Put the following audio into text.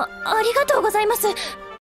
あありがとうございます。